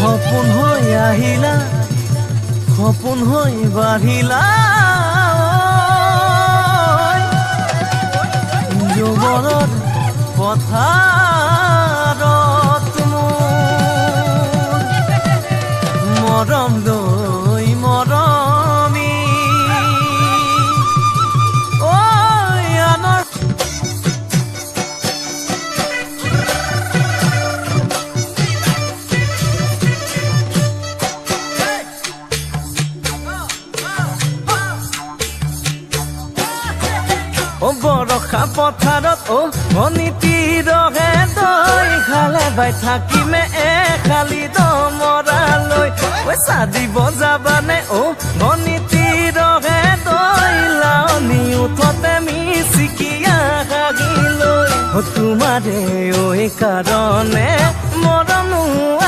সপোন হৈ আহিলা সপোন হৈ বাঢ়িলা। যুৱৰত পথাৰত মোৰ মৰম দৈ বৰষা পথাৰত অ মণিতি ৰহে দৈ খালে বাই থাকিমে এ খালি দমৰালৈ। ঐ চাদিব যাবানে অ মণিতি ৰহে দৈ লাৱনি উঠতে মিচিকিয়া হাগিলৈ তোমাৰে ঐ কাৰণে মৰমো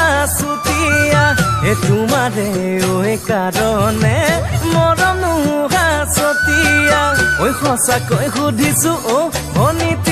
আছুতীয়া। এ তোমাৰে ঐ কাৰণে সঁচাকৈ সুধিছো অ শনিতি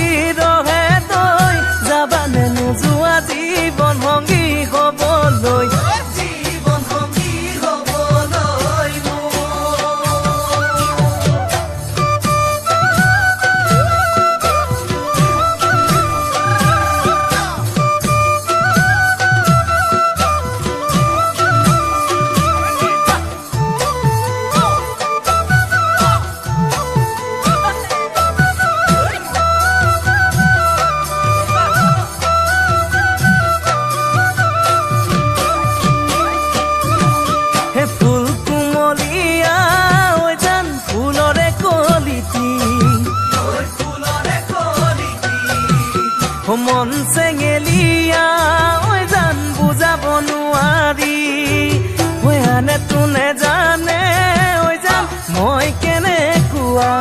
মন চেঙেলীয়া ঐ জান বুজাব নোৱাৰি ঐ আনে তোনে জানে ঐ জান মই কেনেকুৱা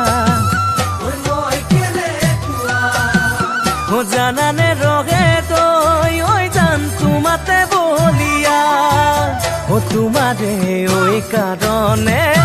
জানানে ৰগে তই ঐ জান তোমাতে বলিয়া ও তোমাৰে ঐ কাৰণে